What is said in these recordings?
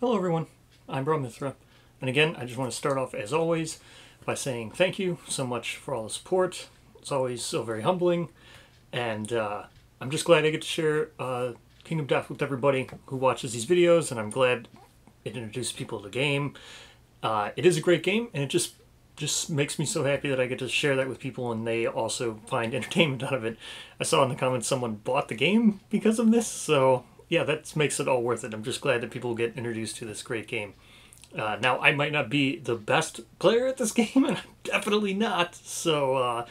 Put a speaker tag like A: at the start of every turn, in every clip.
A: Hello, everyone. I'm Bromithra. And again, I just want to start off, as always, by saying thank you so much for all the support. It's always so very humbling. And uh, I'm just glad I get to share uh, Kingdom Death with everybody who watches these videos, and I'm glad it introduces people to the game. Uh, it is a great game, and it just just makes me so happy that I get to share that with people and they also find entertainment out of it. I saw in the comments someone bought the game because of this, so yeah, that makes it all worth it. I'm just glad that people get introduced to this great game. Uh, now, I might not be the best player at this game, and I'm definitely not, so uh,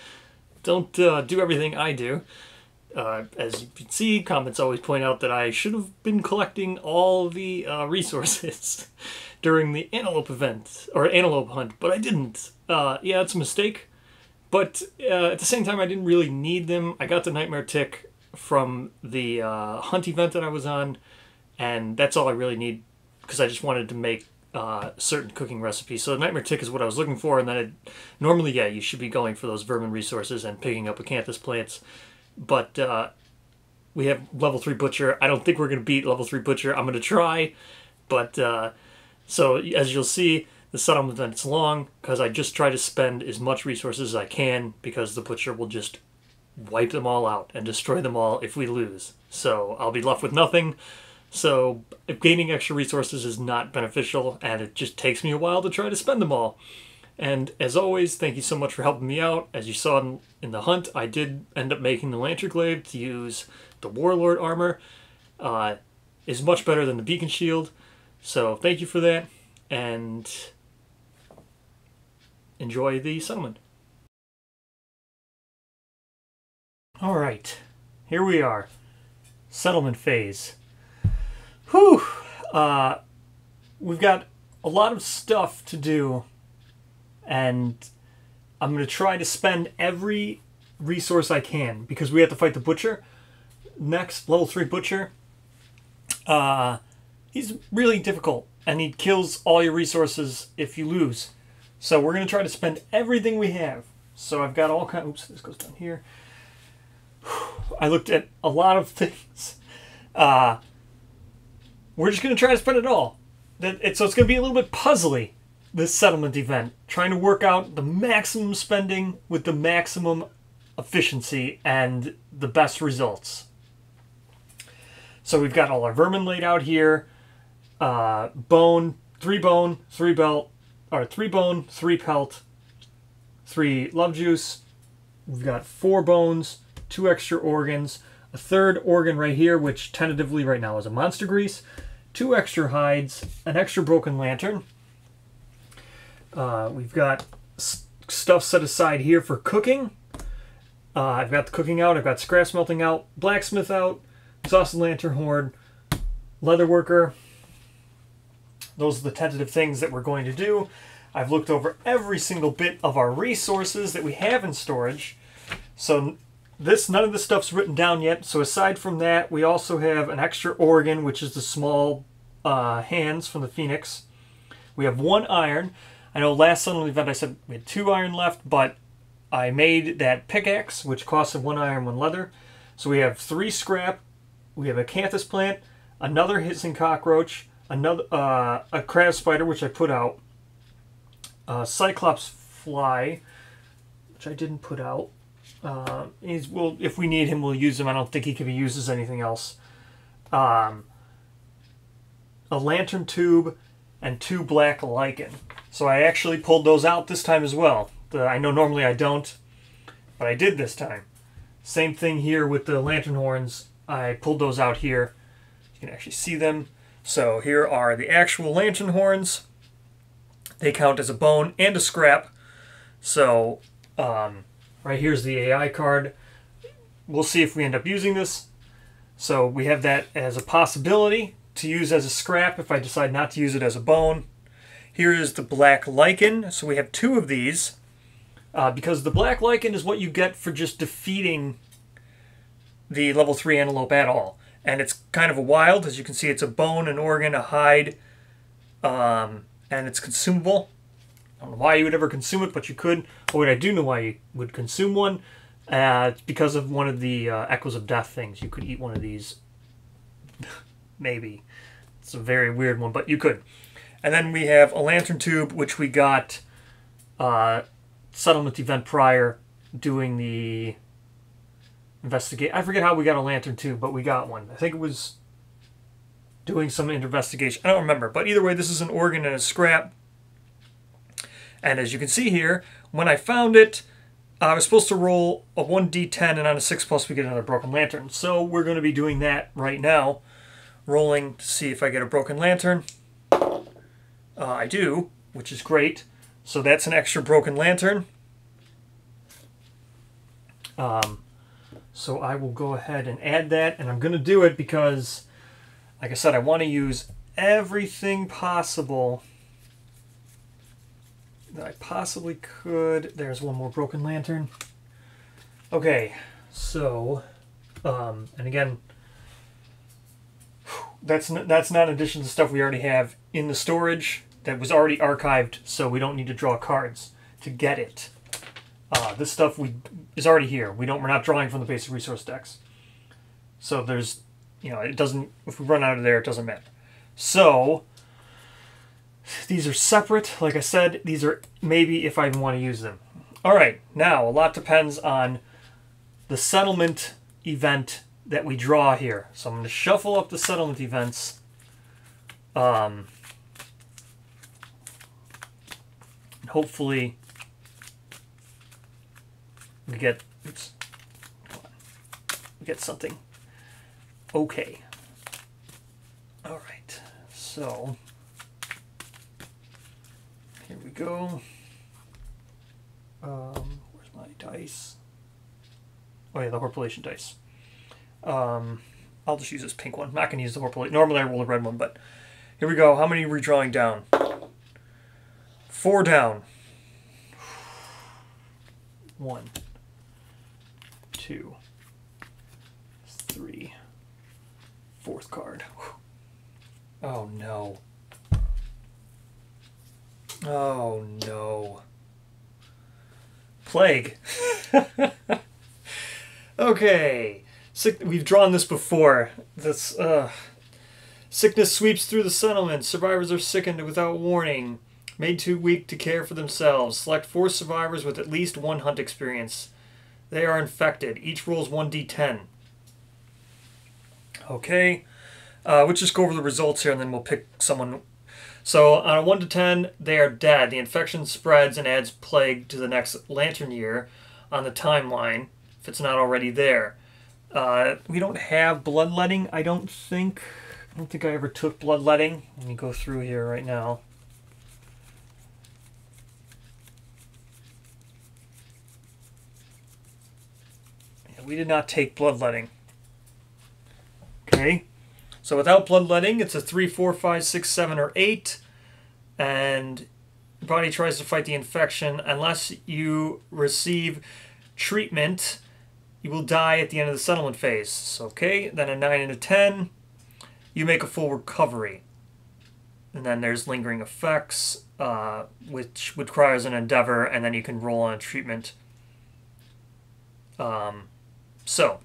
A: don't uh, do everything I do. Uh, as you can see, comments always point out that I should have been collecting all the uh, resources during the antelope event, or antelope hunt, but I didn't. Uh, yeah, it's a mistake. But at the same time, I didn't really need them. I got the Nightmare Tick from the uh, hunt event that I was on, and that's all I really need because I just wanted to make uh, certain cooking recipes. So the Nightmare Tick is what I was looking for, and then normally, yeah, you should be going for those vermin resources and picking up acanthus plants, but uh, we have level three butcher. I don't think we're gonna beat level three butcher. I'm gonna try, but uh, so as you'll see. The settlement event's long because I just try to spend as much resources as I can because the butcher will just wipe them all out and destroy them all if we lose. So I'll be left with nothing. So gaining extra resources is not beneficial, and it just takes me a while to try to spend them all. And as always, thank you so much for helping me out. As you saw in, in the hunt, I did end up making the Lantern Glaive to use the Warlord armor. Uh, is much better than the Beacon Shield. So thank you for that, and enjoy the settlement. All right, here we are. Settlement phase. Whew. Uh, we've got a lot of stuff to do, and I'm going to try to spend every resource I can because we have to fight the butcher. Next, level 3 butcher. Uh, he's really difficult, and he kills all your resources if you lose. So we're going to try to spend everything we have. So I've got all kinds. Oops, this goes down here. I looked at a lot of things. Uh, we're just going to try to spend it all. so it's going to be a little bit puzzly, this settlement event. Trying to work out the maximum spending with the maximum efficiency and the best results. So we've got all our vermin laid out here. Uh, bone, three bone, three belt, or three bone, three pelt, three love juice. We've got four bones, two extra organs, a third organ right here, which tentatively right now is a monster grease, two extra hides, an extra broken lantern. Uh, we've got stuff set aside here for cooking. Uh, I've got the cooking out, I've got scrap smelting out, blacksmith out, exhausted lantern horn, leather worker. Those are the tentative things that we're going to do. I've looked over every single bit of our resources that we have in storage. So this none of the stuff's written down yet. So aside from that, we also have an extra organ, which is the small uh, hands from the Phoenix. We have one iron. I know last settlement event I said we had two iron left, but I made that pickaxe, which costs one iron, one leather. So we have three scrap. We have acanthus plant, another hissing cockroach, another uh, a crab spider, which I put out, a cyclops fly, which I didn't put out, uh, he's well, if we need him, we'll use him. I don't think he can be used as anything else. Um, a lantern tube and two black lichen. So I actually pulled those out this time as well. The, I know normally I don't, but I did this time. Same thing here with the lantern horns. I pulled those out here. You can actually see them. So here are the actual lantern horns. They count as a bone and a scrap. So um, Right here's the AI card. We'll see if we end up using this. So we have that as a possibility to use as a scrap if I decide not to use it as a bone. Here is the black lichen. So we have two of these. Uh, because the black lichen is what you get for just defeating the level 3 antelope at all. And it's kind of a wild. As you can see, it's a bone, an organ, a hide, um, and it's consumable. I don't know why you would ever consume it, but you could. Or I do know why you would consume one. Uh, it's because of one of the uh, Echoes of Death things. You could eat one of these. Maybe. It's a very weird one, but you could. And then we have a lantern tube, which we got uh, settlement event prior doing the investigate. I forget how we got a lantern tube, but we got one. I think it was doing some investigation. I don't remember, but either way, this is an organ and a scrap. And as you can see here, when I found it, I was supposed to roll a 1d10, and on a 6 plus we get another broken lantern. So we're going to be doing that right now. Rolling to see if I get a broken lantern. Uh, I do, which is great. So that's an extra broken lantern. Um, so I will go ahead and add that, and I'm going to do it because, like I said, I want to use everything possible that I possibly could. There's one more broken lantern. Okay, so, um, and again, that's that's not in addition to stuff we already have in the storage that was already archived, so we don't need to draw cards to get it. Uh, this stuff we is already here. We don't. We're not drawing from the basic resource decks. So there's, you know, it doesn't. If we run out of there, it doesn't matter. So these are separate. Like I said, these are maybe if I want to use them. All right. Now a lot depends on the settlement event that we draw here. So I'm going to shuffle up the settlement events. Um, hopefully we get oops, we get something okay. All right, so go. Um, where's my dice? Oh yeah, the Horpulation dice. Um, I'll just use this pink one. I'm not gonna use the Horpulation. Normally I roll a red one, but here we go. How many are we drawing down? Four down. One, two, three, fourth card. Oh no. Oh no. Plague. okay. Sick- we've drawn this before. This uh sickness sweeps through the settlement. Survivors are sickened without warning. Made too weak to care for themselves. Select four survivors with at least one hunt experience. They are infected. Each rolls 1d10. Okay. Uh, we'll just go over the results here and then we'll pick someone. So on a 1 to 10, they are dead. The infection spreads and adds plague to the next lantern year on the timeline if it's not already there. Uh, we don't have bloodletting, I don't think. I don't think I ever took bloodletting. Let me go through here right now. Yeah, we did not take bloodletting. Okay. So without bloodletting, it's a 3, 4, 5, 6, 7, or 8. And body tries to fight the infection. Unless you receive treatment, you will die at the end of the settlement phase. Okay, then a 9 and a 10, you make a full recovery. And then there's lingering effects, uh, which requires an endeavor, and then you can roll on a treatment. Um, so,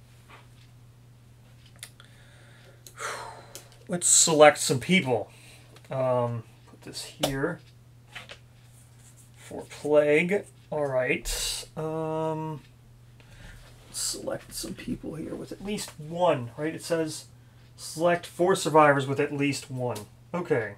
A: let's select some people. Um, put this here for plague. All right. Um, select some people here with at least one. Right? It says select four survivors with at least one. Okay.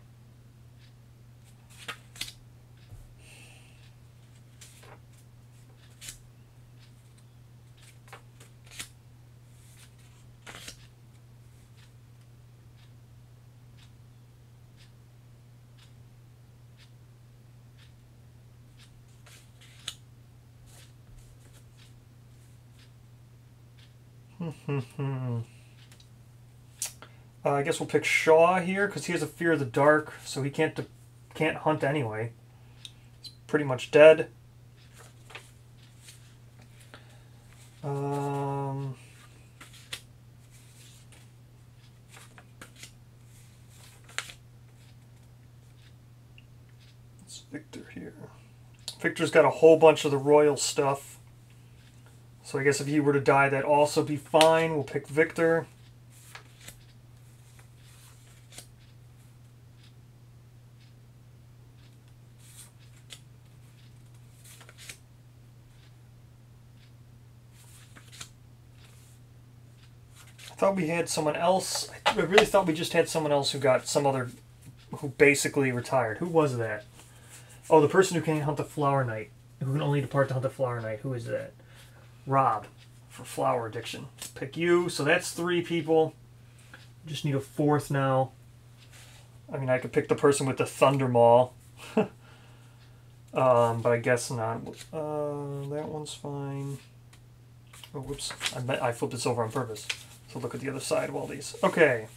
A: uh, I guess we'll pick Shaw here because he has a fear of the dark, so he can't can't hunt anyway. He's pretty much dead. Um, it's Victor here. Victor's got a whole bunch of the royal stuff. So I guess if he were to die, that'd also be fine. We'll pick Victor. I thought we had someone else. I really thought we just had someone else who got some other, who basically retired. Who was that? Oh, the person who can't hunt the flower knight, who can only depart to hunt the flower knight. Who is that? Rob, for flower addiction. Pick you. So that's three people. Just need a fourth now. I mean, I could pick the person with the thunder maul. um, but I guess not. Uh, that one's fine. Oh, whoops. I, I flipped this over on purpose. So look at the other side of all these. Okay.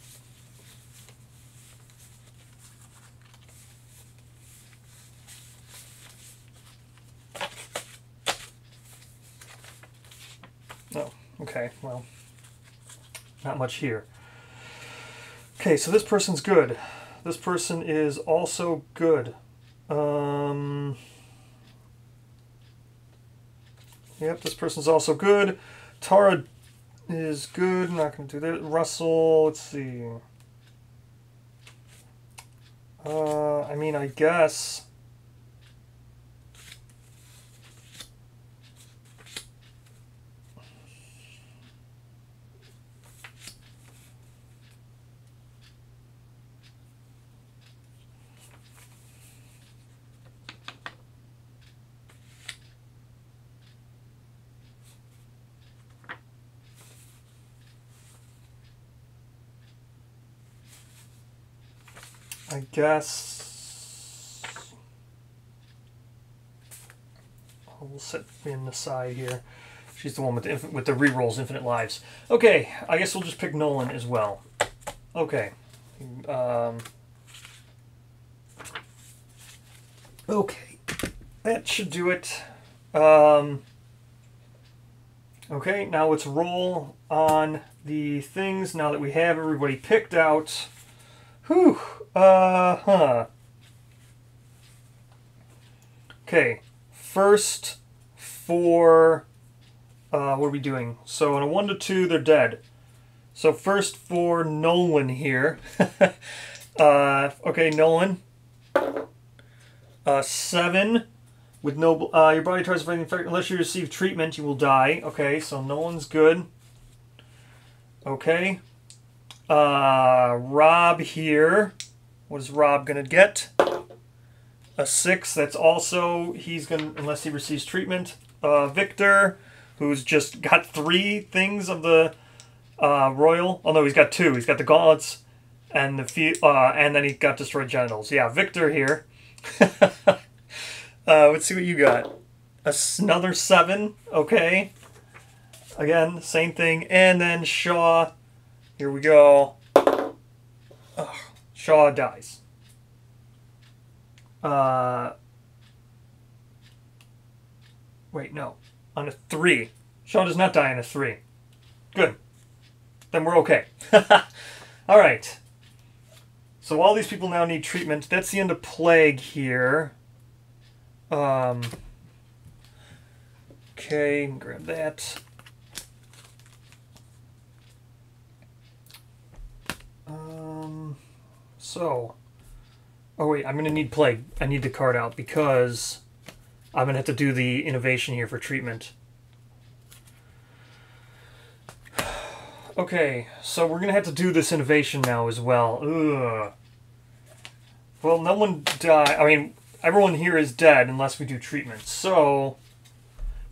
A: Oh, okay, well, not much here. Okay, so this person's good. This person is also good. Um, yep, this person's also good. Tara is good. not going to do that. Russell, let's see. Uh, I mean, I guess. Guess we'll set in the side here. She's the one with the with the rerolls, infinite lives. Okay, I guess we'll just pick Nolan as well. Okay. Um, okay, that should do it. Um, okay, now let's roll on the things. Now that we have everybody picked out. Whew. Uh huh. Okay. First for uh, what are we doing? So on a one to two, they're dead. So first for Nolan here. uh, okay, Nolan. Uh, seven with no. Uh, your body tries to fight the infection unless you receive treatment, you will die. Okay, so Nolan's good. Okay. Uh, Rob here. What is Rob going to get? A six. That's also, he's going to, unless he receives treatment. Uh, Victor, who's just got three things of the uh, Royal. Oh no, he's got two. He's got the gauntlets and the uh, and then he got destroyed genitals. Yeah, Victor here. uh, let's see what you got. Another seven. Okay. Again, same thing. And then Shaw. Here we go. Ugh. Shaw dies. Uh, wait, no. On a three. Shaw does not die on a three. Good. Then we're okay. all right. So all these people now need treatment. That's the end of plague here. Um, okay, grab that. Um, so, oh wait, I'm gonna need plague. I need the card out because I'm gonna have to do the innovation here for treatment. Okay, so we're gonna have to do this innovation now as well. Ugh. Well, no one died. I mean, everyone here is dead unless we do treatment. So,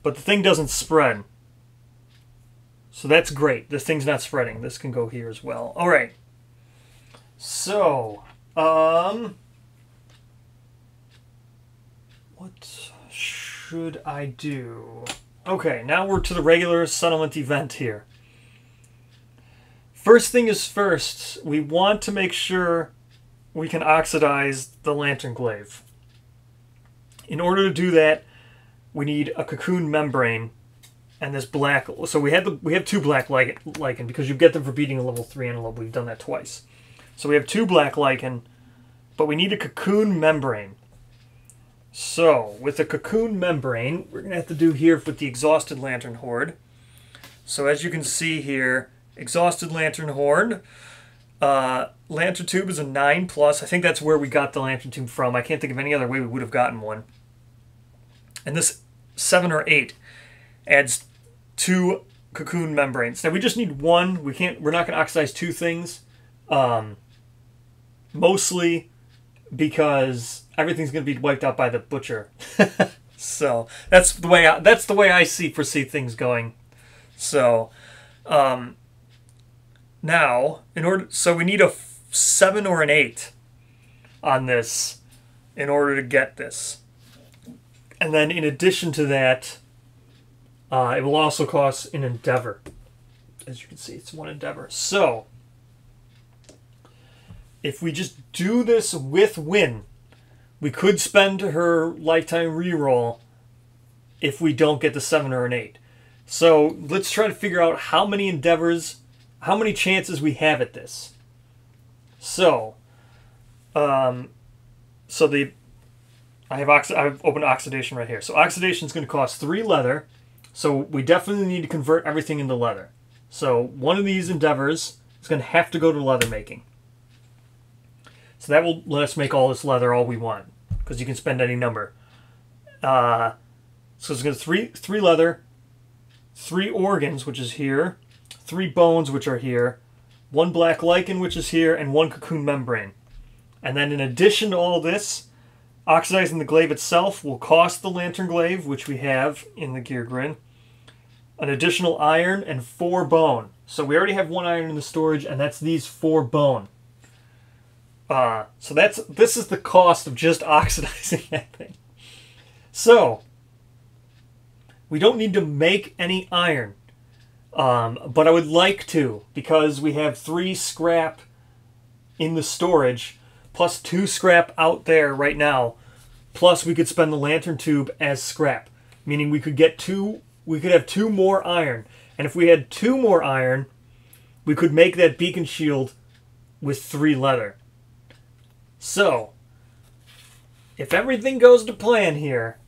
A: but the thing doesn't spread. So that's great. This thing's not spreading. This can go here as well. All right. So, um, what should I do? Okay, now we're to the regular settlement event here. First thing is first, we want to make sure we can oxidize the lantern glaive. In order to do that, we need a cocoon membrane and this black. So we have the we have two black lichen because you get them for beating a level three antelope. We've done that twice. So we have two black lichen, but we need a cocoon membrane. So with a cocoon membrane, we're going to have to do here with the exhausted lantern hoard. So as you can see here, exhausted lantern hoard. Uh, lantern tube is a 9 plus. I think that's where we got the lantern tube from. I can't think of any other way we would have gotten one. And this 7 or 8 adds two cocoon membranes. Now we just need one. We can't. We're not going to oxidize two things. Um, mostly because everything's going to be wiped out by the butcher. so that's the way. I, that's the way I see foresee things going. So um, now, in order, so we need a seven or an eight on this in order to get this. And then in addition to that, uh, it will also cost an endeavor. As you can see, it's one endeavor. So, if we just do this with win, we could spend her lifetime reroll if we don't get the 7 or an 8. So, let's try to figure out how many endeavors, how many chances we have at this. So, um, so the I have oxi- I've opened oxidation right here. So oxidation is going to cost three leather. So we definitely need to convert everything into leather. So one of these endeavors is going to have to go to leather making. So that will let us make all this leather all we want because you can spend any number. Uh, so it's going to three three leather, three organs which is here, three bones which are here, one black lichen which is here, and one cocoon membrane. And then in addition to all this, oxidizing the glaive itself will cost the lantern glaive, which we have in the gear grid, an additional iron and four bone. So we already have one iron in the storage, and that's these four bone. Uh, so that's this is the cost of just oxidizing that thing. So we don't need to make any iron, um, but I would like to because we have three scrap in the storage plus two scrap out there right now. Plus, we could spend the lantern tube as scrap, meaning we could get two. We could have two more iron, and if we had two more iron, we could make that beacon shield with three leather. So, if everything goes to plan here,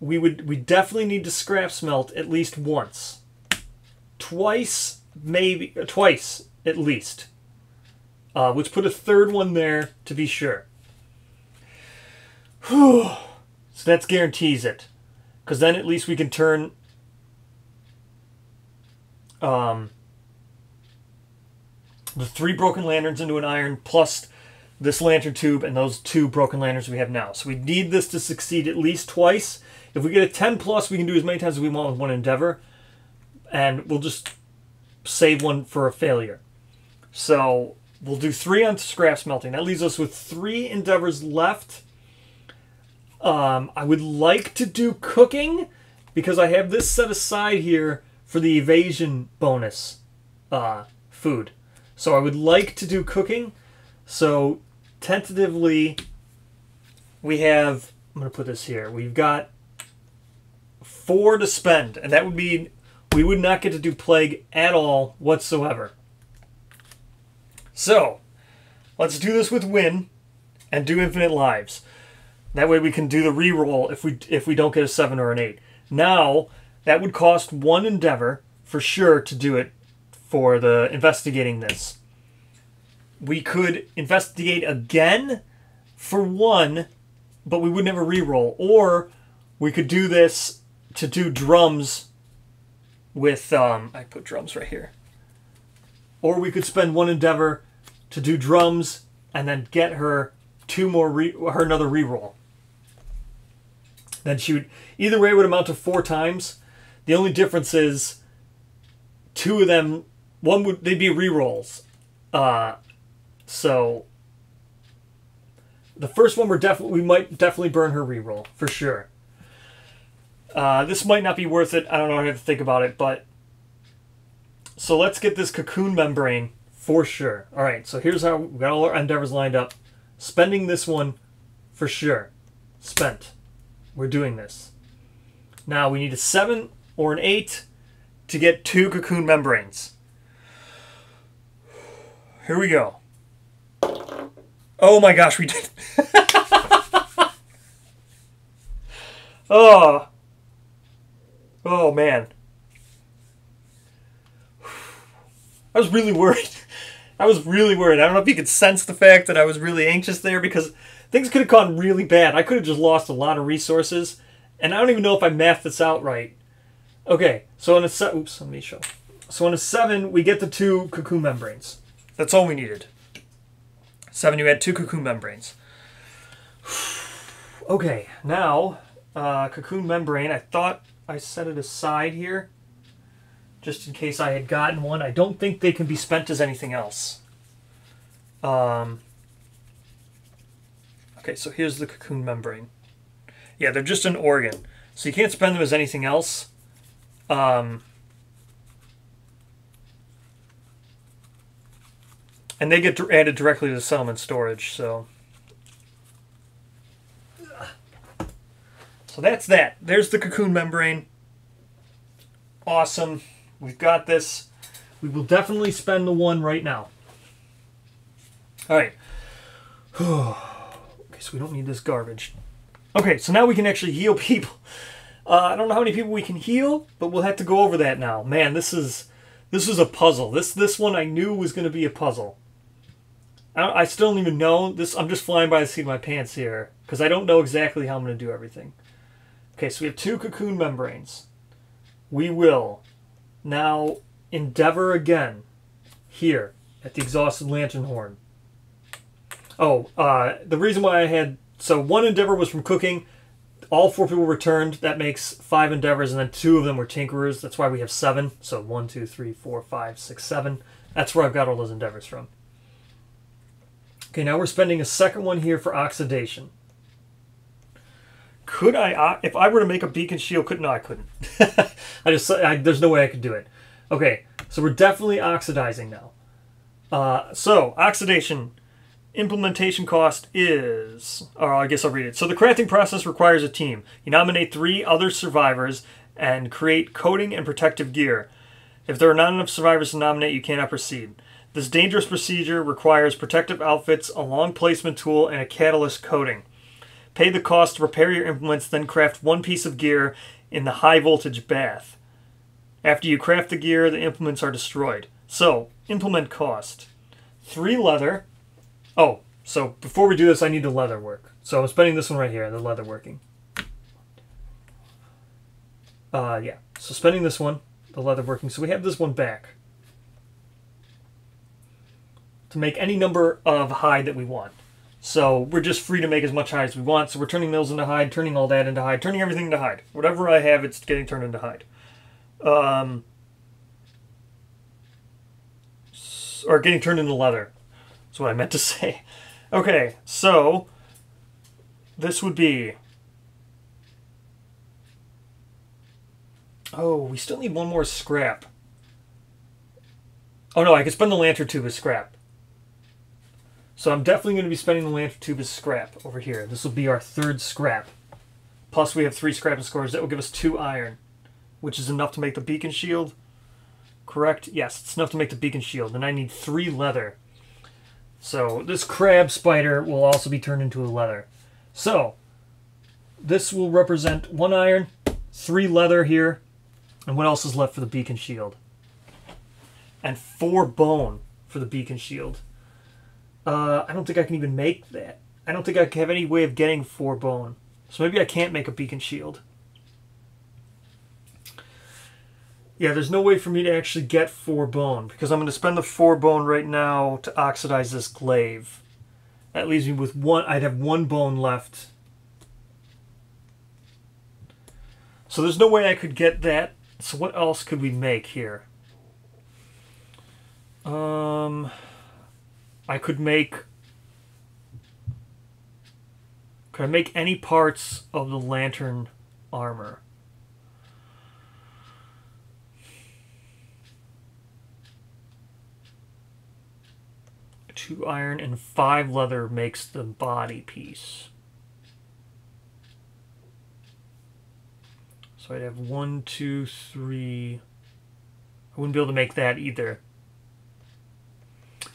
A: we would we definitely need to scrap smelt at least once, twice maybe twice at least. Uh, let's put a third one there to be sure. Whew. So that guarantees it. Because then at least we can turn um, the three broken lanterns into an iron plus this lantern tube and those two broken lanterns we have now. So we need this to succeed at least twice. If we get a 10 plus, we can do as many times as we want with one endeavor. And we'll just save one for a failure. So we'll do three on scrap smelting. That leaves us with three endeavors left. Um, I would like to do cooking because I have this set aside here for the evasion bonus uh, food. So I would like to do cooking. So tentatively, we have. I'm going to put this here. We've got four to spend, and that would be we would not get to do plague at all whatsoever. So, let's do this with win and do infinite lives. That way we can do the reroll if we if we don't get a 7 or an 8. Now, that would cost one endeavor for sure to do it for the investigating this. We could investigate again for one, but we would never reroll. Or we could do this to do drums with um I put drums right here. Or we could spend one endeavor to do drums and then get her two more re- her another reroll. Then she would either way would amount to four times. The only difference is two of them one would they'd be rerolls. Uh so the first one we're definitely we might definitely burn her reroll for sure. Uh, this might not be worth it. I don't know. I have to think about it, but so let's get this cocoon membrane for sure. All right. So here's how we got all our endeavors lined up. Spending this one for sure. Spent. We're doing this. Now we need a seven or an eight to get two cocoon membranes. Here we go. Oh my gosh, we did. oh. Oh man. I was really worried. I was really worried. I don't know if you could sense the fact that I was really anxious there because things could have gone really bad. I could have just lost a lot of resources, and I don't even know if I mathed this out right. Okay, so in a set, oops, let me show. So in a seven, we get the two cocoon membranes. That's all we needed. Seven, you had two cocoon membranes. okay, now uh, cocoon membrane. I thought I set it aside here, just in case I had gotten one. I don't think they can be spent as anything else. Um, okay, so here's the cocoon membrane. Yeah, they're just an organ, so you can't spend them as anything else. Um, and they get added directly to the settlement storage, so. So that's that. There's the cocoon membrane. Awesome. We've got this. We will definitely spend the one right now. All right. okay, so we don't need this garbage. Okay, so now we can actually heal people. Uh, I don't know how many people we can heal, but we'll have to go over that now. Man, this is this is a puzzle. This this one I knew was going to be a puzzle. I, I still don't even know this. I'm just flying by the seat of my pants here because I don't know exactly how I'm going to do everything. Okay, so we have two cocoon membranes. We will now endeavor again here at the exhausted lantern horn. Oh, uh, the reason why I had so one endeavor was from cooking. All four people returned. That makes five endeavors, and then two of them were tinkerers. That's why we have seven. So one, two, three, four, five, six, seven. That's where I've got all those endeavors from. Okay, now we're spending a second one here for oxidation. Could I, if I were to make a beacon shield, could no, I couldn't. I just, I, there's no way I could do it. Okay, so we're definitely oxidizing now. Uh, so oxidation implementation cost is, or I guess I'll read it. So the crafting process requires a team. You nominate three other survivors and create coating and protective gear. If there are not enough survivors to nominate, you cannot proceed. This dangerous procedure requires protective outfits, a long placement tool, and a catalyst coating. Pay the cost to repair your implements, then craft one piece of gear in the high voltage bath. After you craft the gear, the implements are destroyed. So, implement cost. Three leather. Oh, so before we do this, I need the leather work. So I'm spending this one right here, the leather working. Uh, yeah. So spending this one, the leather working. So we have this one back to make any number of hide that we want. So we're just free to make as much hide as we want. So we're turning those into hide, turning all that into hide, turning everything into hide. Whatever I have, it's getting turned into hide. Um, or getting turned into leather. That's what I meant to say. Okay, so this would be. Oh, we still need one more scrap. Oh no, I could spend the lantern tube as scrap. So I'm definitely going to be spending the lantern tube as scrap over here. This will be our third scrap. Plus we have three scrap and scores. That will give us two iron, which is enough to make the beacon shield. Correct? Yes, it's enough to make the beacon shield. And I need three leather. So this crab spider will also be turned into a leather. So this will represent one iron, three leather here, and what else is left for the beacon shield? And four bone for the beacon shield. Uh, I don't think I can even make that. I don't think I have any way of getting four bone. So maybe I can't make a beacon shield. Yeah, there's no way for me to actually get four bone because I'm going to spend the four bone right now to oxidize this glaive. That leaves me with one. I'd have one bone left. So there's no way I could get that. So what else could we make here? Um... I could make could I make any parts of the lantern armor? Two iron and five leather makes the body piece. So I'd have one, two, three. I wouldn't be able to make that either.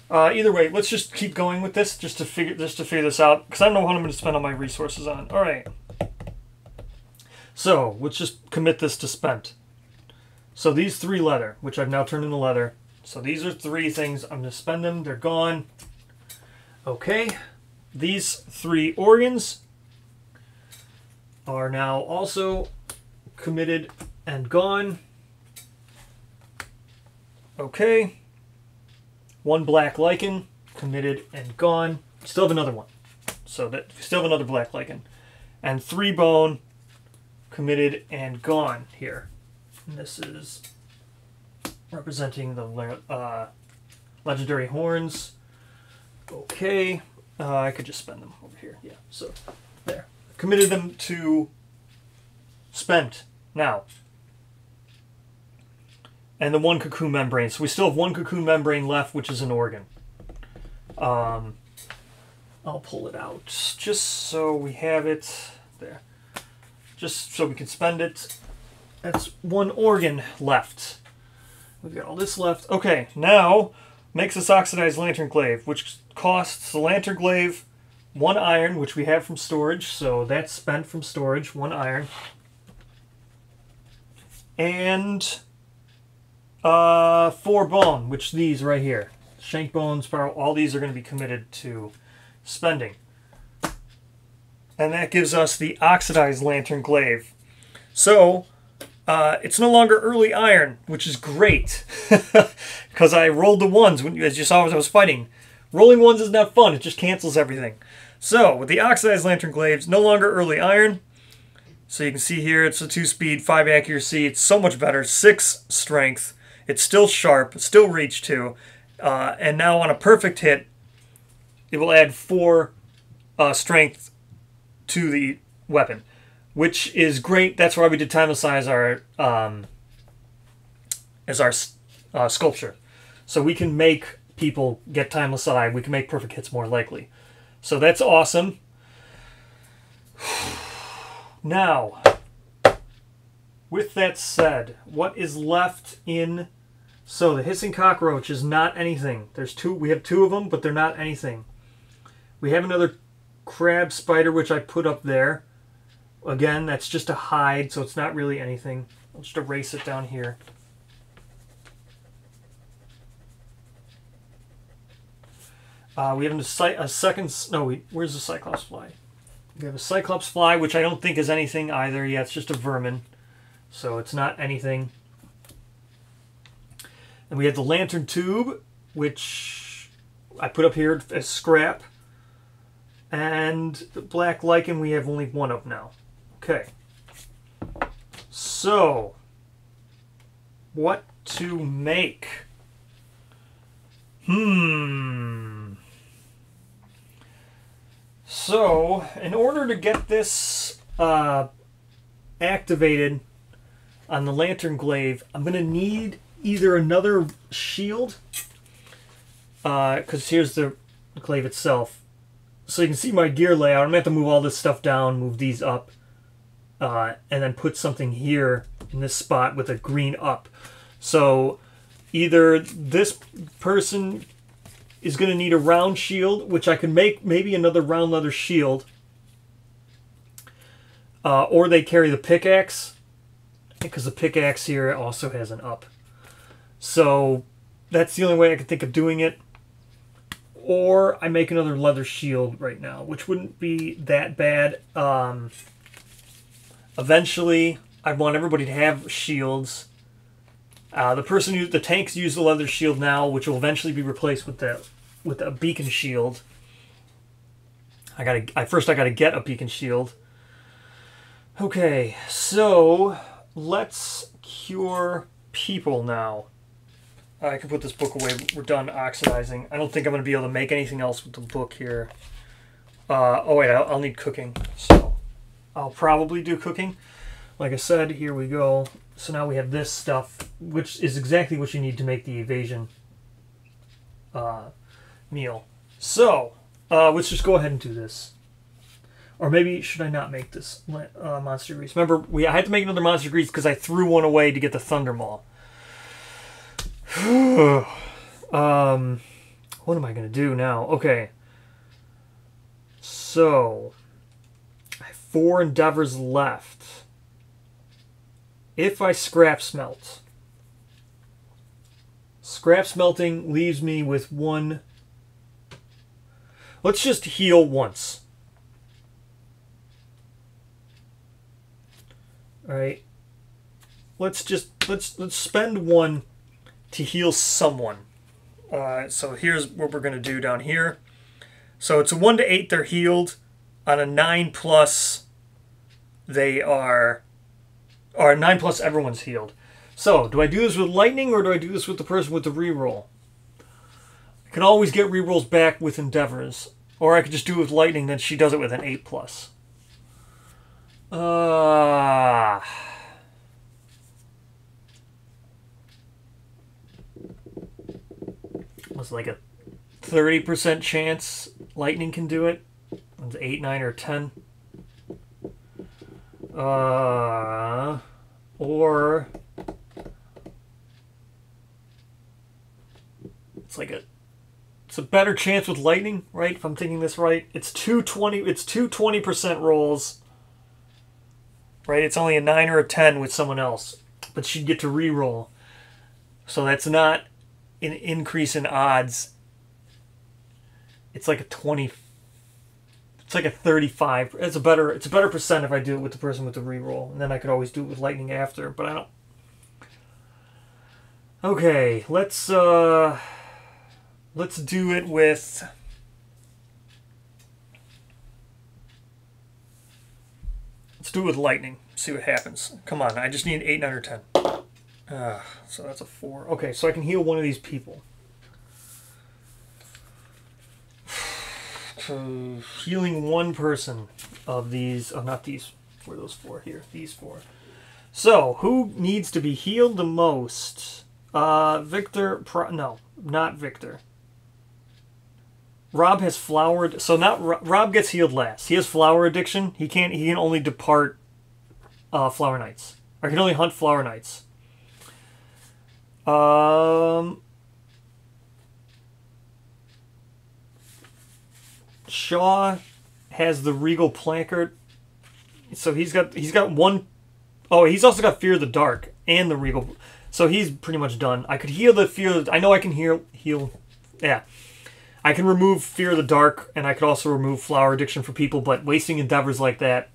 A: Uh, either way, let's just keep going with this just to figure just to figure this out because I don't know what I'm going to spend all my resources on. All right. So let's just commit this to spent. So these three leather, which I've now turned into leather. So these are three things. I'm going to spend them. They're gone. Okay. These three organs are now also committed and gone. Okay. One black lichen, committed and gone. Still have another one. So that still have another black lichen. And three bone, committed and gone here. And this is representing the uh, legendary horns. Okay. Uh, I could just spend them over here. Yeah, so there. Committed them to spent now. And the one cocoon membrane. So we still have one cocoon membrane left, which is an organ. Um, I'll pull it out just so we have it there. Just so we can spend it. That's one organ left. We've got all this left. Okay, now makes this oxidized lantern glaive, which costs the lantern glaive one iron, which we have from storage, so that's spent from storage, one iron. And uh, four bone, which these right here. Shank bones, all these are going to be committed to spending. And that gives us the oxidized lantern glaive. So, uh, it's no longer early iron, which is great. Because I rolled the ones, when, as you saw as I was fighting. Rolling ones is not fun, it just cancels everything. So, with the Oxidized Lantern Glaives, no longer early iron. So you can see here, it's a 2-speed, 5 accuracy. It's so much better. 6 strength. It's still sharp, still reach 2. Uh, and now on a perfect hit, it will add 4 uh, strength to the weapon which is great. That's why we did timeless as our um, as our uh, sculpture, so we can make people get timeless eye. We can make perfect hits more likely. So that's awesome. Now, with that said, what is left in? So the hissing cockroach is not anything. There's two. We have two of them, but they're not anything. We have another crab spider, which I put up there. Again, that's just a hide, so it's not really anything. I'll just erase it down here. Uh, we have a, a second, no, we, where's the Cyclops fly? We have a Cyclops fly, which I don't think is anything either. Yeah, it's just a vermin. So it's not anything. And we have the lantern tube, which I put up here as scrap. And the black lichen, we have only one of now. Okay. So, what to make? Hmm. So, in order to get this uh, activated on the lantern glaive, I'm going to need either another shield, because uh, here's the glaive itself. So you can see my gear layout. I'm going to have to move all this stuff down, move these up uh, and then put something here in this spot with a green up. So either this person is going to need a round shield, which I can make maybe another round leather shield, uh, or they carry the pickaxe, because the pickaxe here also has an up. So that's the only way I can think of doing it. Or I make another leather shield right now, which wouldn't be that bad. Um, Eventually, I want everybody to have shields. Uh, the person who the tanks use the leather shield now, which will eventually be replaced with the with a beacon shield. I gotta. I first I gotta get a beacon shield. Okay, so let's cure people now. I can put this book away. We're done oxidizing. I don't think I'm going to be able to make anything else with the book here. Uh, oh wait, I'll, I'll need cooking. So I'll probably do cooking. Like I said, here we go. So now we have this stuff, which is exactly what you need to make the evasion uh, meal. So, uh, let's just go ahead and do this. Or maybe should I not make this uh, monster grease? Remember, we I had to make another monster grease because I threw one away to get the thunder maul. um, what am I gonna do now? Okay. So, four endeavors left. If I scrap smelt, scrap smelting leaves me with one. Let's just heal once. All right. let's just let's let's spend one to heal someone. Uh, so here's what we're gonna do down here. So it's a one to eight, they're healed. On a nine plus, they are, or nine plus, everyone's healed. So do I do this with lightning or do I do this with the person with the reroll? I can always get rerolls back with endeavors, or I could just do it with lightning. Then she does it with an eight plus. Uh, was like a 30% chance lightning can do it. It's 8, 9, or 10. Uh, or it's like a it's a better chance with lightning, right? If I'm thinking this right, it's two twenty. It's two twenty percent rolls, right? It's only a nine or a ten with someone else, but she'd get to re-roll, so that's not an increase in odds. It's like a twenty. It's like a thirty-five. It's a better. It's a better percent if I do it with the person with the re-roll, and then I could always do it with lightning after. But I don't. Okay, let's. uh Let's do it with. Let's do it with lightning. See what happens. Come on, I just need 8, 9, or 10. Uh, so that's a 4. Okay, so I can heal one of these people. So healing one person of these. Oh, not these. For those four here. These four. So, who needs to be healed the most? Uh, Victor. Pro- no, not Victor. Rob has flowered. So not Rob gets healed last. He has flower addiction. He can't. He can only depart uh, flower knights, or he can only hunt flower knights. Um. Shaw has the regal placard, so he's got he's got one oh he's also got fear of the dark and the regal, so he's pretty much done. I could heal the fear. I know I can heal heal, yeah. I can remove Fear of the Dark, and I could also remove Flower Addiction for people, but wasting endeavors like that,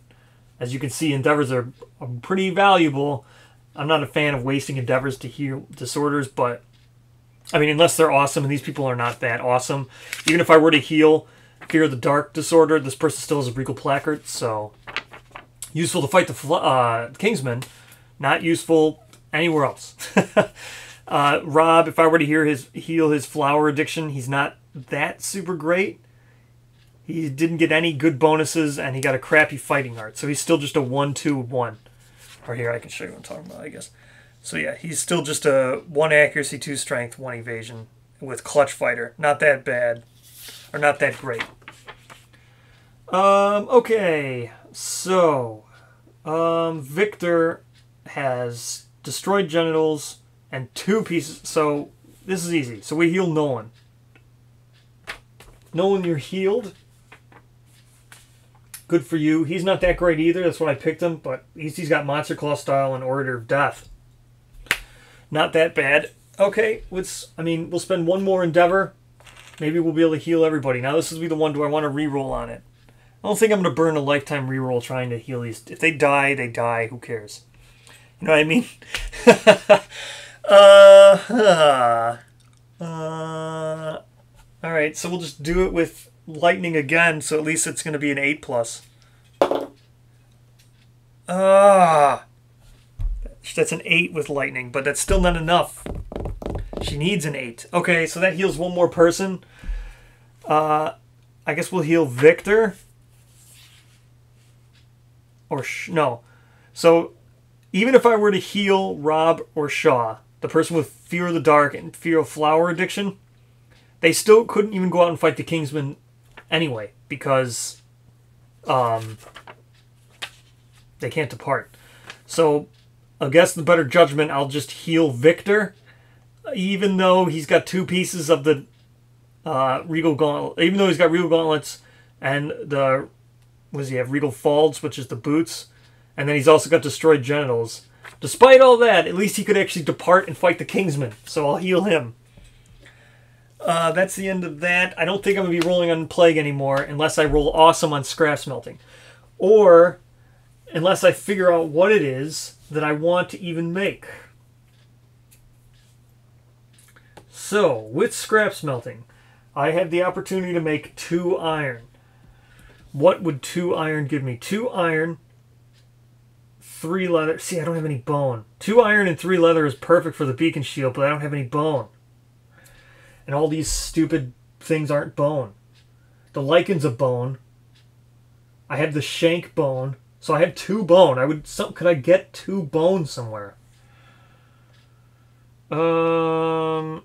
A: as you can see, endeavors are, are pretty valuable. I'm not a fan of wasting endeavors to heal disorders, but I mean, unless they're awesome, and these people are not that awesome. Even if I were to heal Fear of the Dark disorder, this person still has a Regal Placard, so useful to fight the uh, Kingsman, not useful anywhere else. uh, Rob, if I were to hear his heal his flower addiction, he's not that super great. He didn't get any good bonuses, and he got a crappy fighting art. So he's still just a 1 2 1. Or here, I can show you what I'm talking about, I guess. So yeah, he's still just a 1 accuracy, 2 strength, 1 evasion with clutch fighter. Not that bad. Or not that great. Um, okay. So, um, Victor has destroyed genitals and two pieces. So, this is easy. So we heal Nolan knowing you're healed. Good for you. He's not that great either. That's why I picked him. But he's, he's got Monster Claw style and Orator of Death. Not that bad. Okay, let's. I mean, we'll spend one more endeavor. Maybe we'll be able to heal everybody. Now this will be the one. Do I want to re-roll on it? I don't think I'm going to burn a lifetime re-roll trying to heal these. If they die, they die. Who cares? You know what I mean? uh, uh, uh, all right, so we'll just do it with lightning again, so at least it's going to be an 8 plus. Ah! That's an 8 with lightning, but that's still not enough. She needs an 8. Okay, so that heals one more person. Uh, I guess we'll heal Victor. Or, no. So, even if I were to heal Rob or Shaw, the person with Fear of the Dark and Fear of Flower Addiction, they still couldn't even go out and fight the Kingsman anyway because um, they can't depart. So, I guess the better judgment, I'll just heal Victor, even though he's got two pieces of the uh, Regal Gauntlet. Even though he's got Regal Gauntlets and the what does he have? Regal Faulds, which is the boots, and then he's also got Destroyed Genitals. Despite all that, at least he could actually depart and fight the Kingsman. So I'll heal him. Uh, that's the end of that. I don't think I'm going to be rolling on Plague anymore unless I roll awesome on Scrap Smelting. Or unless I figure out what it is that I want to even make. So, with scrap smelting, I had the opportunity to make two iron. What would two iron give me? Two iron, three leather. See, I don't have any bone. Two iron and three leather is perfect for the beacon shield, but I don't have any bone. And all these stupid things aren't bone. The lichen's a bone. I have the shank bone. So I have two bone. I would some could I get two bone somewhere? Um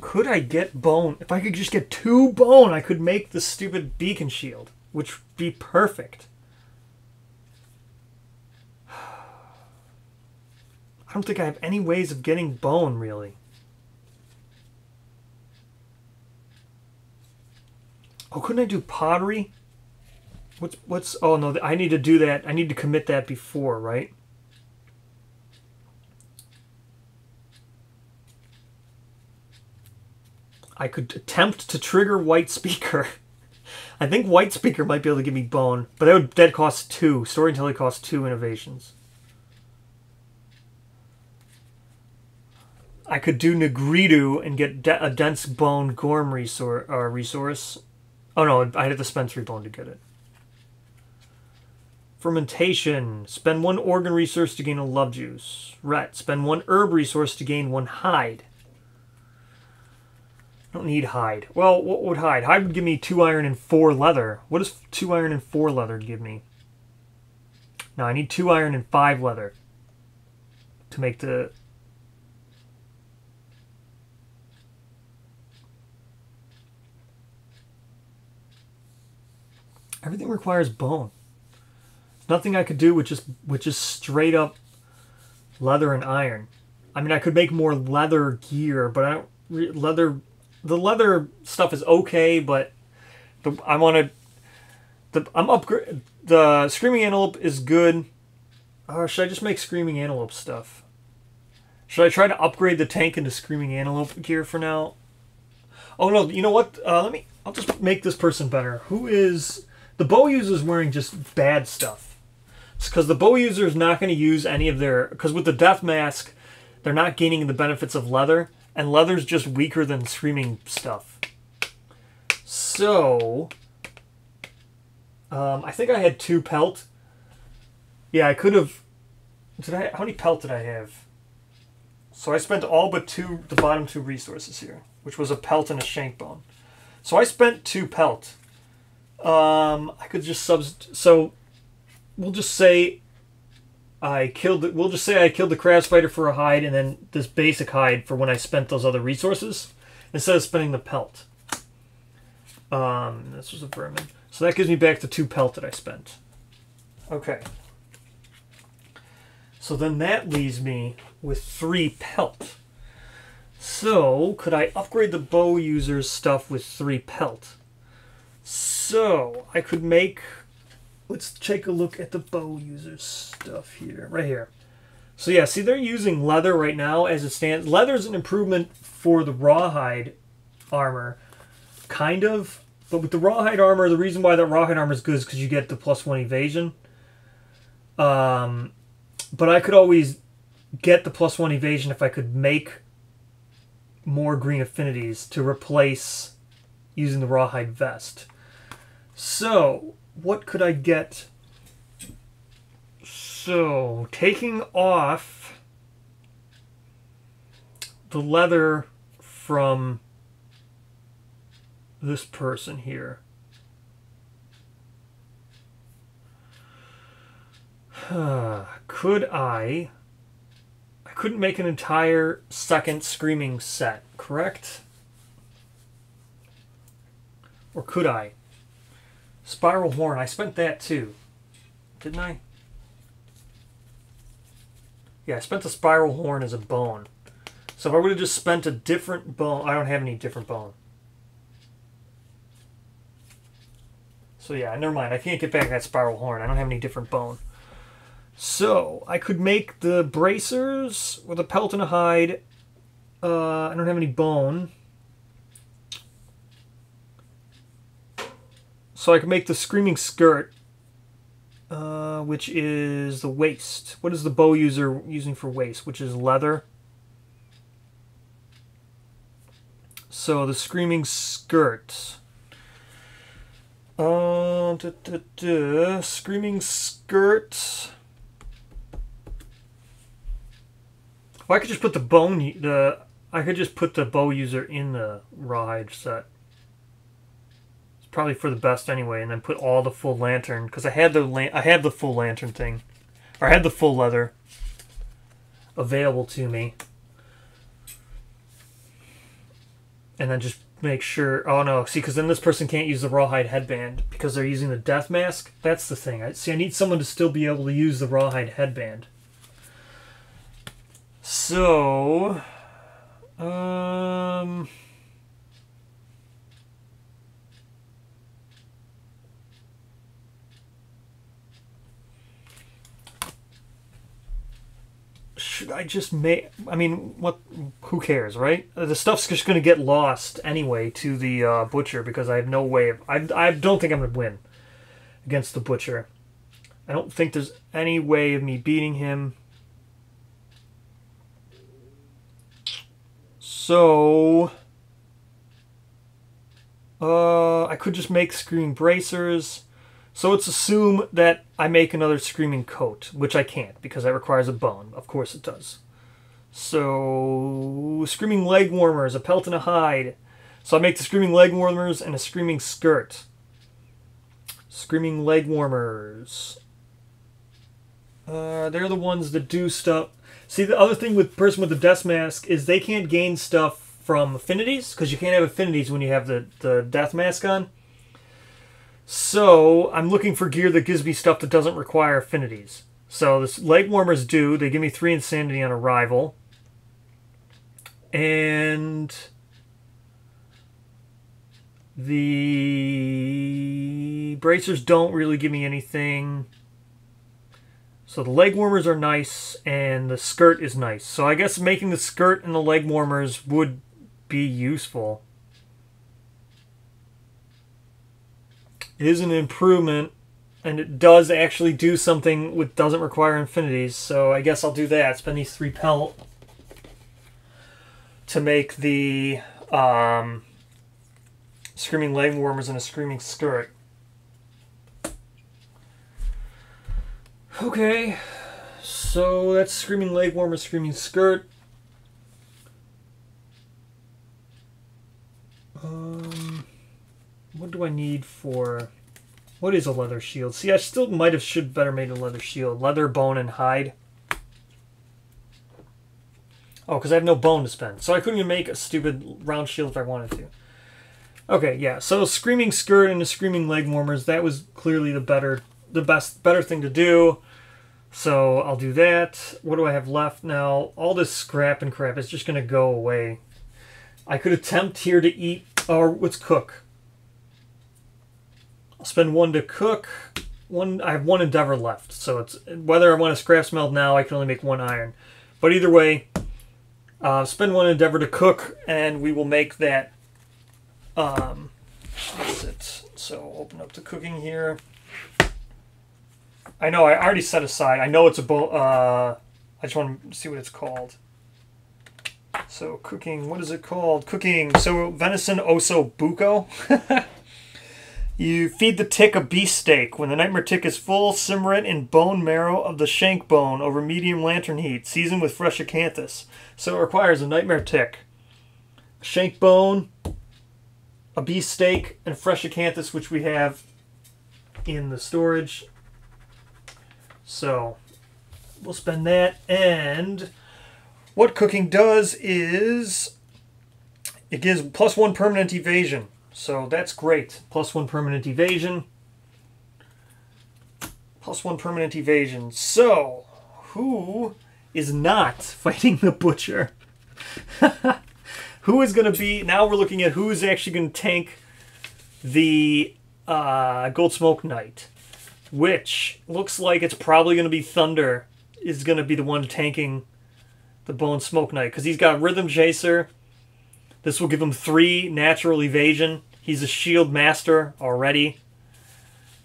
A: Could I get bone? If I could just get two bone, I could make the stupid beacon shield, which would be perfect. I don't think I have any ways of getting bone, really. Oh, couldn't I do pottery? What's, what's, oh no, I need to do that. I need to commit that before, right? I could attempt to trigger White Speaker. I think White Speaker might be able to give me Bone, but that would that costs two. Storytelling costs two innovations. I could do Nigredo and get de a dense bone gorm resource. Uh, resource. Oh no, I had to spend three bone to get it. Fermentation. Spend one organ resource to gain a love juice. Ret. Spend one herb resource to gain one hide. I don't need hide. Well, what would hide? Hide would give me two iron and four leather. What does two iron and four leather give me? No, I need two iron and five leather to make the... Everything requires bone. Nothing I could do with just with just straight up leather and iron. I mean, I could make more leather gear, but I don't leather the leather stuff is okay, but the I want to. The I'm upgrade. The screaming antelope is good. Or should I just make screaming antelope stuff? Should I try to upgrade the tank into screaming antelope gear for now? Oh no! You know what? Uh, let me. I'll just make this person better. Who is the bow user is wearing just bad stuff? It's because the bow user is not going to use any of their because with the death mask, they're not gaining the benefits of leather and leather's just weaker than screaming stuff. So, um, I think I had two pelt. Yeah, I could have. Did I? How many pelt did I have? So I spent all but two, the bottom two resources here, which was a pelt and a shank bone. So I spent two pelt. Um, I could just sub. So we'll just say I killed. We'll just say I killed the crab spider for a hide, and then this basic hide for when I spent those other resources instead of spending the pelt. Um, this was a vermin, so that gives me back the two pelt that I spent. Okay. So then that leaves me with three pelt. So could I upgrade the bow user's stuff with three pelt? So I could make let's take a look at the bow users stuff here, right here. So yeah, see they're using leather right now as it stands. Leather's an improvement for the rawhide armor, kind of. But with the rawhide armor, the reason why that rawhide armor is good is because you get the plus one evasion. Um, but I could always get the plus one evasion if I could make more green affinities to replace using the rawhide vest. So what could I get? So, taking off the leather from this person here. could I... I couldn't make an entire second Screaming set, correct? Or could I? Spiral horn. I spent that too. Didn't I? Yeah, I spent the spiral horn as a bone. So if I would have just spent a different bone... I don't have any different bone. So yeah, never mind. I can't get back that spiral horn. I don't have any different bone. So I could make the bracers with a pelt and a hide. Uh, I don't have any bone. So I can make the screaming skirt, uh, which is the waist. What is the bow user using for waist? Which is leather. So the screaming skirt. Uh, da, da, da. Screaming skirt. Well, I could just put the bone, the I could just put the bow user in the rawhide set. Probably for the best anyway, and then put all the full lantern because I had the lan- I had the full lantern thing, or I had the full leather available to me, and then just make sure. Oh no, see, because then this person can't use the rawhide headband because they're using the death mask. That's the thing. I see. I need someone to still be able to use the rawhide headband. So, um, should I just make? I mean, what? Who cares, right? The stuff's just to get lost anyway to the uh, butcher because I have no way of. I I don't think I'm to win against the butcher. I don't think there's any way of me beating him. So, uh, I could just make screen bracers. So let's assume that I make another screaming coat, which I can't because that requires a bone. Of course it does. So, screaming leg warmers, a pelt and a hide. So I make the screaming leg warmers and a screaming skirt. Screaming leg warmers. Uh, they're the ones that do stuff. See, the other thing with person with the death mask is they can't gain stuff from affinities because you can't have affinities when you have the, the death mask on. So I'm looking for gear that gives me stuff that doesn't require affinities. So the leg warmers do. They give me three insanity on arrival. And the bracers don't really give me anything. So the leg warmers are nice and the skirt is nice. So I guess making the skirt and the leg warmers would be useful. Is an improvement and it does actually do something which doesn't require affinities. So I guess I'll do that. Spend these three pelt to make the um, screaming leg warmers and a screaming skirt. Okay, so that's Screaming Leg Warmer, Screaming Skirt. Um, what do I need for... What is a leather shield? See, I still might have should better made a leather shield. Leather, bone, and hide. Oh, because I have no bone to spend. So I couldn't even make a stupid round shield if I wanted to. Okay, yeah. So screaming skirt and the screaming leg warmers, that was clearly the better the best better thing to do. So I'll do that. What do I have left now? All this scrap and crap is just going to go away. I could attempt here to eat, or let's cook. I'll spend one to cook. One, I have one endeavor left, so it's whether I want to scrap smelt now. I can only make one iron, but either way, uh, spend one endeavor to cook, and we will make that. Um, that's it. So open up the cooking here. I know. I already set aside. I know it's a bo- uh, I just want to see what it's called. So cooking. What is it called? Cooking. So venison osso buco. you feed the tick a beefsteak. When the nightmare tick is full, simmer it in bone marrow of the shank bone over medium lantern heat. Season with fresh acanthus. So it requires a nightmare tick, shank bone, a beefsteak, and fresh acanthus, which we have in the storage so we'll spend that. And what cooking does is it gives plus one permanent evasion. So that's great. Plus one permanent evasion. Plus one permanent evasion. So who is not fighting the butcher? who is going to be now we're looking at who is actually going to tank the uh, gold smoke knight which looks like it's probably going to be Thunder is going to be the one tanking the Bone Smoke Knight because he's got Rhythm Chaser. This will give him three natural evasion. He's a shield master already.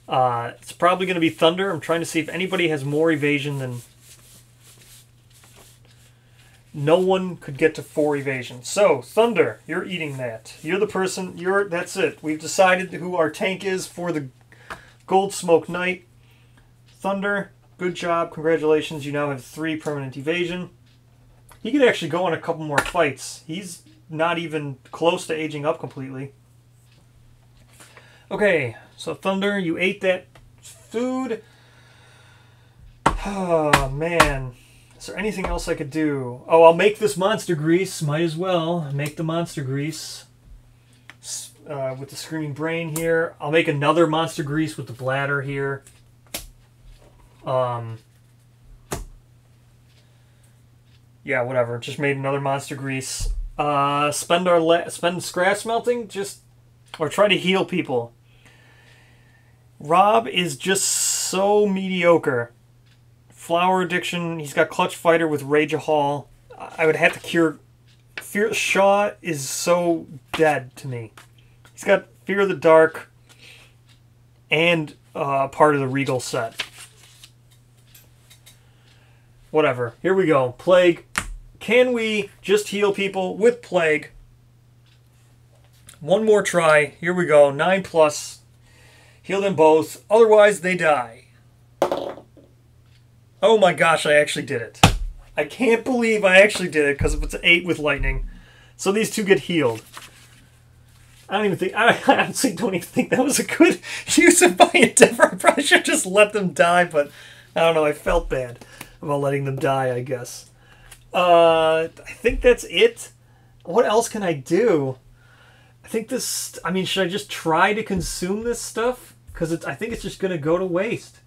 A: Uh, it's probably going to be Thunder. I'm trying to see if anybody has more evasion than. No one could get to four evasion. So, Thunder, you're eating that. You're the person, you're, that's it. We've decided who our tank is for the Gold Smoke Knight. Thunder, good job. Congratulations. You now have three permanent evasion. He could actually go on a couple more fights. He's not even close to aging up completely. Okay, so Thunder, you ate that food. Oh, man. Is there anything else I could do? Oh, I'll make this monster grease. Might as well make the monster grease. Uh, with the screaming brain here. I'll make another monster grease with the bladder here. Um, yeah, whatever. Just made another monster grease. Uh, spend our la- spend scrap smelting Just or try to heal people. Rob is just so mediocre. Flower addiction. He's got clutch fighter with Rage Hall. I would have to cure. Fear Shaw is so dead to me. He's got Fear of the Dark and uh, part of the Regal set. Whatever. Here we go. Plague. Can we just heal people with Plague? One more try. Here we go. Nine plus. Heal them both. Otherwise, they die. Oh my gosh, I actually did it. I can't believe I actually did it because it's an 8 with lightning. So these two get healed. I don't even think, I honestly don't even think that was a good use of my endeavor. I probably should just let them die, but I don't know, I felt bad about letting them die, I guess. Uh, I think that's it. What else can I do? I think this, I mean, should I just try to consume this stuff? Because I think it's just going to go to waste.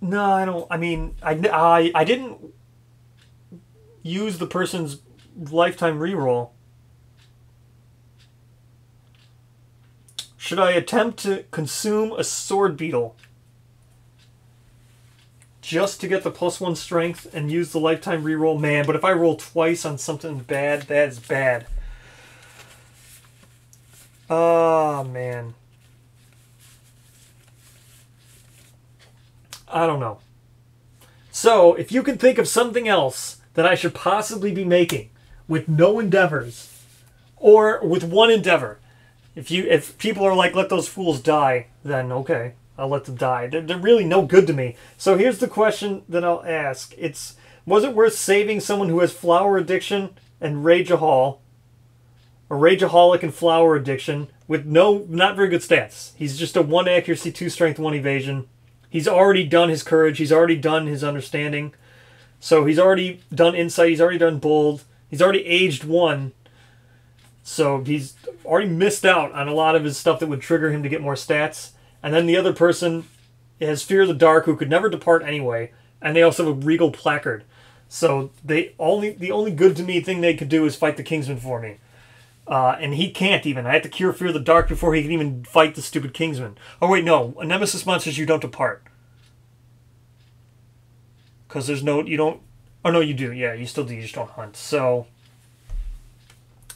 A: No, I don't, I mean, I, I, I didn't use the person's lifetime reroll. Should I attempt to consume a sword beetle? Just to get the plus one strength and use the lifetime reroll? Man, but if I roll twice on something bad, that is bad. Oh, man. I don't know. So, if you can think of something else that I should possibly be making with no endeavors, or with one endeavor, if you if people are like let those fools die, then okay, I'll let them die. They're, they're really no good to me. So here's the question that I'll ask: It's was it worth saving someone who has flower addiction and rageahol, or rageaholic and flower addiction with no not very good stats? He's just a one accuracy, two strength, one evasion. He's already done his courage. He's already done his understanding. So he's already done insight. He's already done bold. He's already aged one. So he's already missed out on a lot of his stuff that would trigger him to get more stats. And then the other person has Fear of the Dark, who could never depart anyway, and they also have a Regal Placard. So they only the only good to me thing they could do is fight the Kingsman for me. Uh, and he can't even. I had to cure Fear of the Dark before he can even fight the stupid Kingsman. Oh wait, no. A Nemesis monsters you don't depart. Because there's no you don't Oh no, you do. Yeah, you still do. You just don't hunt. So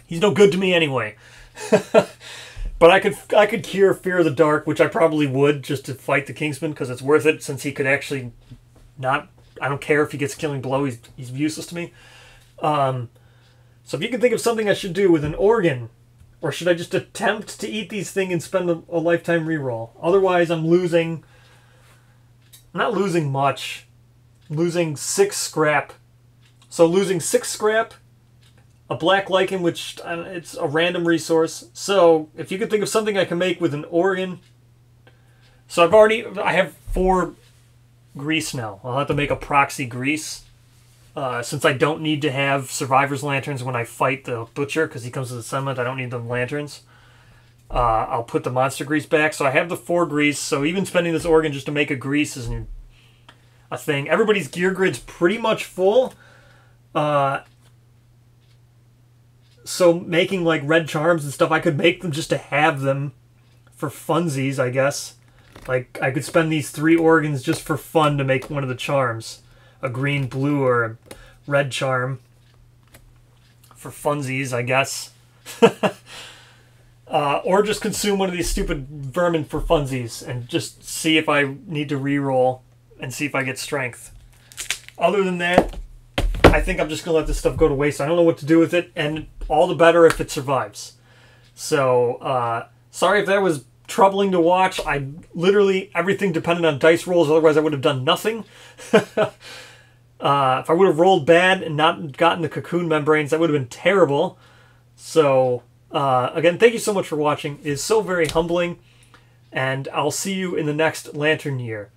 A: he's no good to me anyway. but I could I could cure Fear of the Dark, which I probably would just to fight the Kingsman because it's worth it since he could actually not. I don't care if he gets killing blow. He's he's useless to me. Um, so if you can think of something I should do with an organ, or should I just attempt to eat these things and spend a, a lifetime reroll? Otherwise, I'm losing. I'm not losing much. losing six scrap. So losing six scrap a black lichen, which it's a random resource. So if you could think of something I can make with an organ. So I've already, I have four grease now. I'll have to make a proxy grease. Uh, since I don't need to have survivor's lanterns when I fight the butcher, because he comes to the summit, I don't need them lanterns. Uh, I'll put the monster grease back. So I have the four grease. So even spending this organ just to make a grease is a thing. Everybody's gear grid's pretty much full. Uh, so making like red charms and stuff, I could make them just to have them for funsies, I guess. Like, I could spend these three organs just for fun to make one of the charms. A green, blue, or a red charm. For funsies, I guess. uh, or just consume one of these stupid vermin for funsies and just see if I need to re-roll and see if I get strength. Other than that, I think I'm just gonna let this stuff go to waste. I don't know what to do with it, and all the better if it survives. So, uh, sorry if that was troubling to watch. I literally everything depended on dice rolls. Otherwise, I would have done nothing. uh, if I would have rolled bad and not gotten the cocoon membranes, that would have been terrible. So, uh, again, thank you so much for watching. It is so very humbling, and I'll see you in the next Lantern Year.